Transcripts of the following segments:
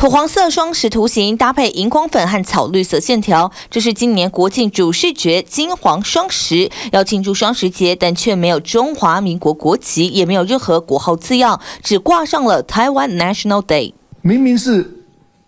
土黄色双石图形搭配荧光粉和草绿色线条，这是今年国庆主视觉金黄双十，要庆祝双十节，但却没有中华民国国旗，也没有任何国号字样，只挂上了台湾 National Day。明明是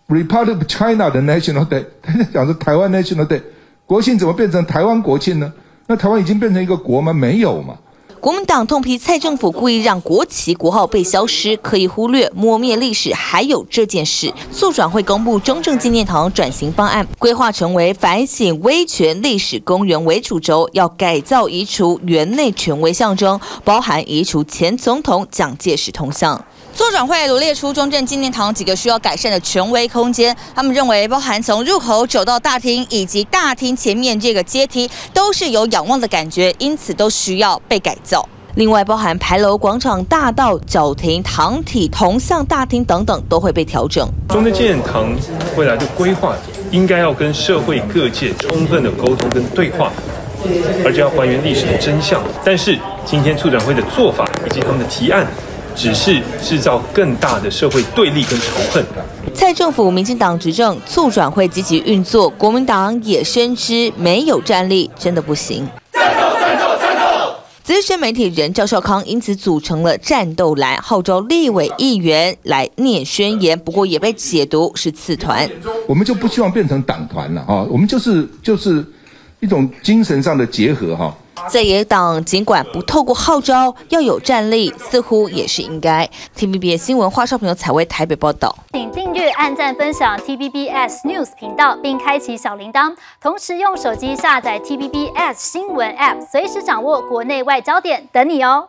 Republic of China 的 National Day，他在讲是台湾 National Day，国庆怎么变成台湾国庆呢？那台湾已经变成一个国吗？没有嘛。国民党痛批蔡政府故意让国旗国号被消失，可以忽略抹灭历史。还有这件事，速转会公布中正纪念堂转型方案，规划成为反省威权历史公园为主轴，要改造移除园内权威象征，包含移除前总统蒋介石铜像。作转会罗列出中正纪念堂几个需要改善的权威空间，他们认为包含从入口走到大厅，以及大厅前面这个阶梯，都是有仰望的感觉，因此都需要被改造。另外，包含牌楼、广场、大道、角亭、堂体、铜像大厅等等，都会被调整。中正纪念堂未来的规划，应该要跟社会各界充分的沟通跟对话，而且要还原历史的真相。但是今天促转会的做法以及他们的提案。只是制造更大的社会对立跟仇恨。蔡政府、民进党执政，促转会积极运作，国民党也深知没有战力真的不行。战斗！战斗！战斗！资深媒体人赵少康因此组成了战斗蓝，号召立委议员来念宣言，不过也被解读是次团。我们就不希望变成党团了啊！我们就是就是一种精神上的结合哈。在野党尽管不透过号召要有战力，似乎也是应该。tvb 新闻华少朋友采薇台北报道，请订阅、按赞、分享 TVBS News 频道，并开启小铃铛，同时用手机下载 TVBS 新闻 App，随时掌握国内外焦点，等你哦。